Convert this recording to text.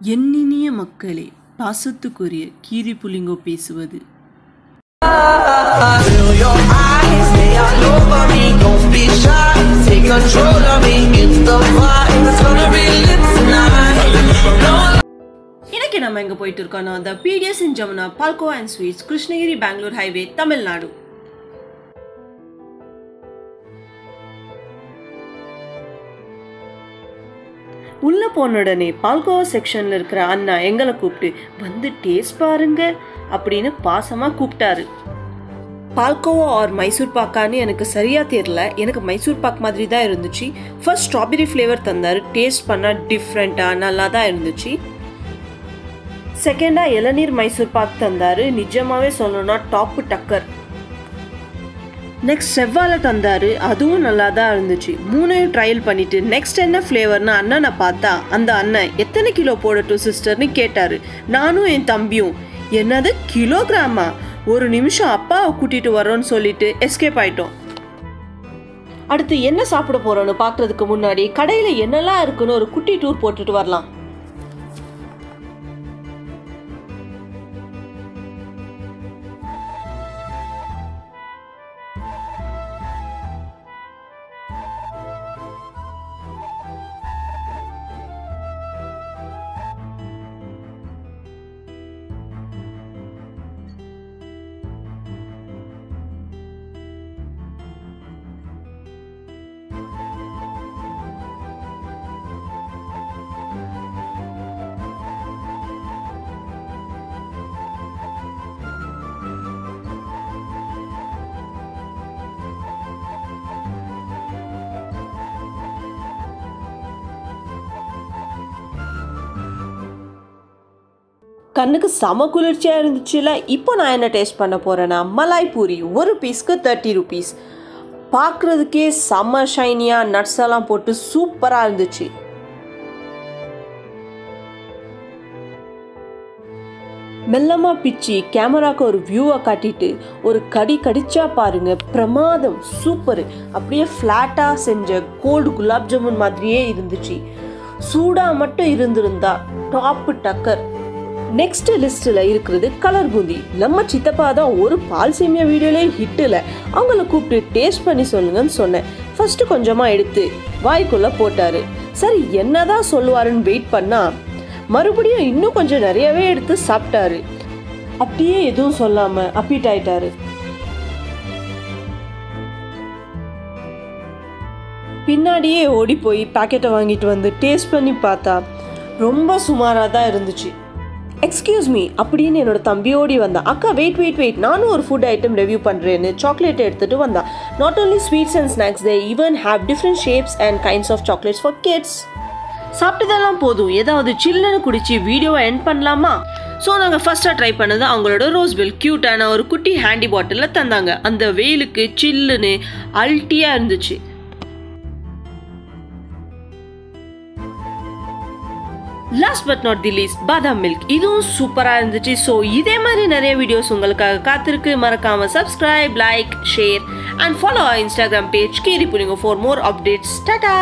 எண்ணினிய மக்களே பாசத்துக்குரிய கீரி புலிங்கோ பேசுவது. எனக்கு இன்னைக்கு நம்ம எங்க போயிட்டு இருக்கோம்னா the PDS in Jamuna Palko and sweets Krishnagiri Bangalore highway Tamil Nadu உள்ளே போன உடனே பால்கோவா செக்ஷனில் இருக்கிற அண்ணா எங்களை கூப்பிட்டு வந்து டேஸ்ட் பாருங்க அப்படின்னு பாசமாக கூப்பிட்டாரு. பால்கோவா ஆர் மைசூர் பாக்கான்னு எனக்கு சரியாக தெரியல. எனக்கு மைசூர் பாக் மாதிரி தான் இருந்துச்சு. ஃபர்ஸ்ட் ஸ்ட்ராபெரி ஃப்ளேவர் தந்தார். டேஸ்ட் பண்ணால் டிஃப்ரெண்ட்டாக நல்லா தான் இருந்துச்சு. செகண்டாக இளநீர் மைசூர் பாக் தந்தார். நிஜமாகவே சொல்லணும்னா டாப் டக்கர் நெக்ஸ்ட் செவ்வாழை தந்தாரு. அதுவும் நல்லா தான் இருந்துச்சு. மூணையும் ட்ரையல் பண்ணிட்டு நெக்ஸ்ட் என்ன ஃப்ளேவர்னு அண்ணனை பார்த்தா அந்த அண்ணன் எத்தனை கிலோ போடட்டும் சிஸ்டர்னு கேட்டாரு. நானும் என் தம்பியும். என்னது கிலோகிராமா? ஒரு நிமிஷம் அப்பாவை கூட்டிட்டு வரோன்னு சொல்லிட்டு எஸ்கேப் ஆயிட்டோம். அடுத்து என்ன சாப்பிட போகிறோன்னு பார்க்குறதுக்கு முன்னாடி கடையில என்னெல்லாம் இருக்குன்னு ஒரு குட்டி டூர் போட்டுட்டு வரலாம். கண்ணுக்கு செம குளிர்ச்சியாக இருந்துச்சுல இப்போ நான் என்ன டேஸ்ட் பண்ண போகிறேன்னா மலாய் பூரி ஒரு பீஸ்க்கு தேர்ட்டி ருபீஸ் பார்க்குறதுக்கே செம்ம ஷைனியாக நட்ஸ் எல்லாம் போட்டு சூப்பராக இருந்துச்சு. மெல்லமாக பிச்சு கேமராக்கு ஒரு வியூவை காட்டிட்டு ஒரு கடி கடிச்சா பாருங்க பிரமாதம் சூப்பர் அப்படியே ஃப்ளாட்டாக செஞ்ச கோல்டு குலாப் ஜாமுன் மாதிரியே இருந்துச்சு. சூடாக மட்டும் இருந்திருந்தா டாப்பு டக்கர் நெக்ஸ்ட் லிஸ்ட்டில் இருக்கிறது கலர் பூந்தி. நம்ம சித்தப்பா தான் ஒரு பால் சேமியா வீடியோலே ஹிட்டில் அவங்கள கூப்பிட்டு டேஸ்ட் பண்ணி சொல்லுங்கன்னு சொன்னேன். ஃபர்ஸ்ட் கொஞ்சமாக எடுத்து வாய்க்குள்ளே போட்டாரு. சரி என்னதான் சொல்லுவாருன்னு வெயிட் பண்ணா மறுபடியும் இன்னும் கொஞ்சம் நிறையவே எடுத்து சாப்பிட்டாரு. அப்படியே எதுவும் சொல்லாம அப்பீட் ஆயிட்டாரு. பின்னாடியே ஓடி போய் பாக்கெட்டை வாங்கிட்டு வந்து டேஸ்ட் பண்ணி பார்த்தா ரொம்ப சுமாராக தான் இருந்துச்சு. எக்ஸ்கியூஸ் மீ அப்படின்னு என்னோட தம்பி ஓடி வந்தான். அக்கா வெயிட் வெயிட் வெயிட் நானும் ஒரு ஃபுட் ஐட்டம் ரிவ்யூ பண்ணுறேன்னு சாக்லேட் எடுத்துகிட்டு வந்தான். Not only sweets and snacks they even have different shapes and kinds of chocolates for kids சாப்பிட்டதெல்லாம் போதும். ஏதாவது சில்லுன்னு குடிச்சு வீடியோவை எண்ட் பண்ணலாமா? ஸோ நாங்கள் ஃபர்ஸ்ட்டாக ட்ரை பண்ணது அவங்களோட ரோஸ் பில் க்யூட்டான ஒரு குட்டி ஹேண்டி பாட்டிலில் தந்தாங்க. அந்த வெயிலுக்கு சில்லுன்னு அல்ட்டியாக இருந்துச்சு. Last but not the least badam milk இதுவும் சூப்பராக இருந்துச்சு. ஸோ இதே மாதிரி நிறைய வீடியோஸ் உங்களுக்காக காத்திருக்கு. மறக்காம subscribe like share and follow Instagram page கீரி புனிங்க ஃபார் மோர் அப்டேட்ஸ் டாடா